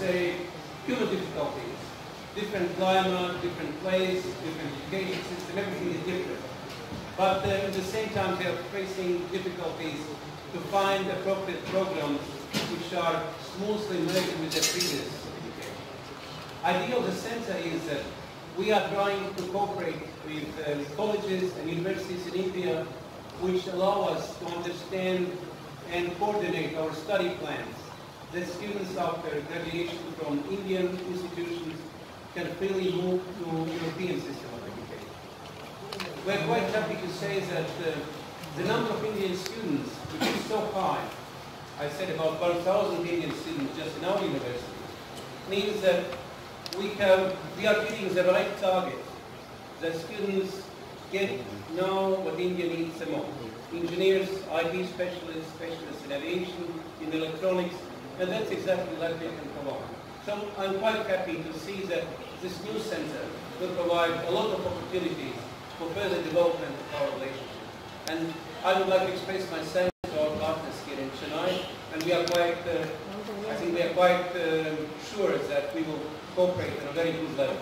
say, human difficulties. Different climate, different place, different education system, everything is different. But uh, at the same time, they are facing difficulties to find appropriate programs which are smoothly merged with their previous education. Idea of the center is that we are trying to cooperate with um, colleges and universities in India which allow us to understand and coordinate our study plans. The students after graduation from Indian institutions can freely move to European system of education. We're quite happy to say that uh, the number of Indian students, which is so high, I said about 1,000 Indian students just in our university, means that we have, we are hitting the right target. The students get know what India needs the most. Engineers, IT specialists, specialists in aviation, in electronics, and that's exactly what we can provide. So I'm quite happy to see that this new center will provide a lot of opportunities for further development of our relationship. And I would like to express my thanks to our partners here in Chennai, and we are quite, uh, I think we are quite uh, sure that we will cooperate on a very good level.